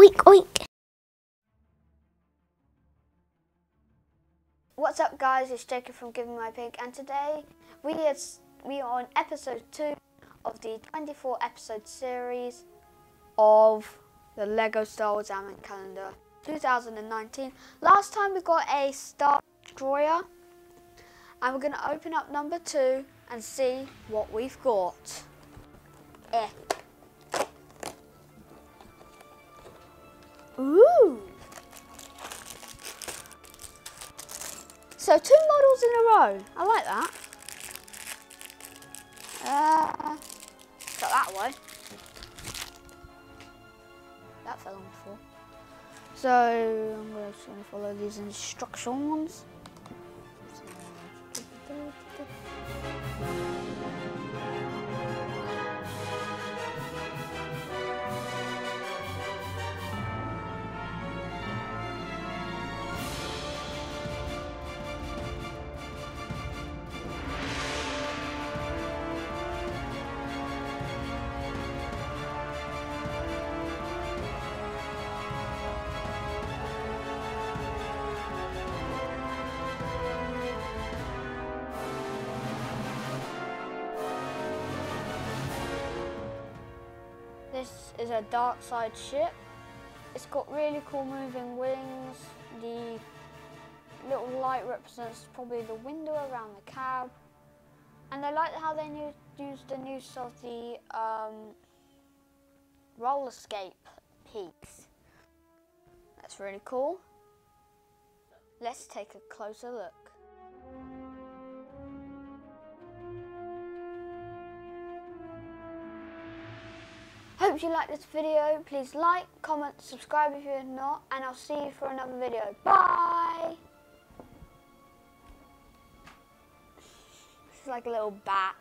Oink, oink. What's up guys, it's Jacob from Give Me My Pig and today we are, we are on episode 2 of the 24 episode series of the LEGO Star Wars Advent Calendar 2019. Last time we got a Star Destroyer and we're going to open up number 2 and see what we've got. Eh. So two models in a row. I like that. Uh, got that way. That fell on the floor. So I'm going to follow these instructions. This is a dark side ship. It's got really cool moving wings. The little light represents probably the window around the cab. And I like how they used the use of the um, peaks. That's really cool. Let's take a closer look. Hope you liked this video. Please like, comment, subscribe if you're not, and I'll see you for another video. Bye! This is like a little bat.